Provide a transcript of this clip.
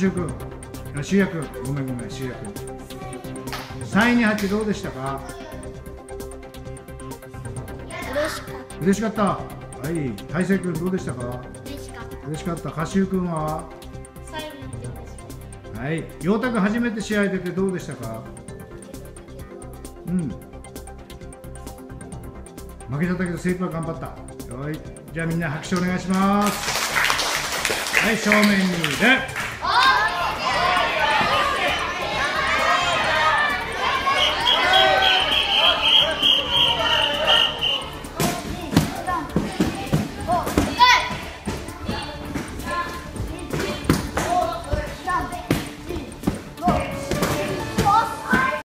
橋尾く君あシュウ君ごめんごめんシュウヤ君3位に入ってどうでしたか？嬉しかっ嬉しかった。はい。大成君どうでしたか？嬉しかった。嬉しかった。カシュウ君は？最後にはい。陽太君初めて試合出てどうでしたか？うん。負けちゃったけど精一杯頑張った。はい。じゃあみんな拍手お願いします。はい。正面にで